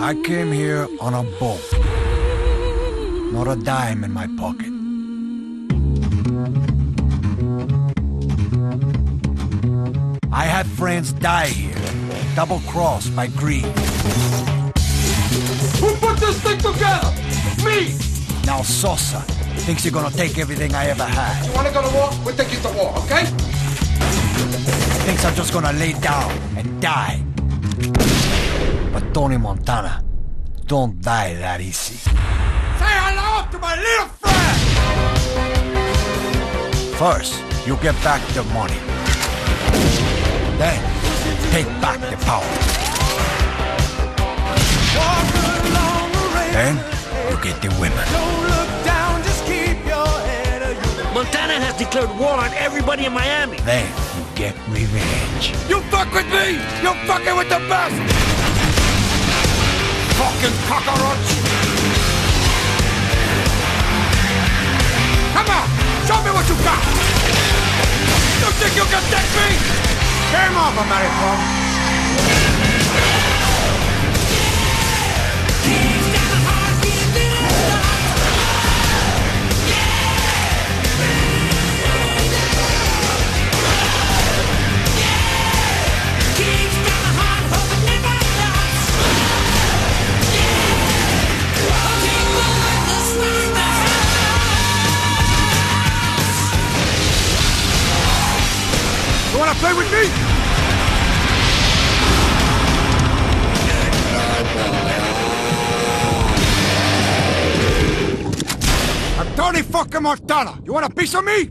I came here on a boat. Not a dime in my pocket. I had friends die here, double-crossed by greed. Who put this thing together? Me! Now Sosa thinks you're gonna take everything I ever had. You wanna go to war? We'll take you to war, okay? Thinks I'm just gonna lay down and die. But Tony Montana don't die that easy. Say hello to my little friend! First, you get back the money. Then, take back the power. Then, you get the women. Montana has declared war on everybody in Miami. Then, you get revenge. You fuck with me! You're fucking with the best! Fucking cockroach! Come on! Show me what you got! You think you can take me? Game over, American! Wanna play with me? I'm Tony fucking Montana. You want a piece of me?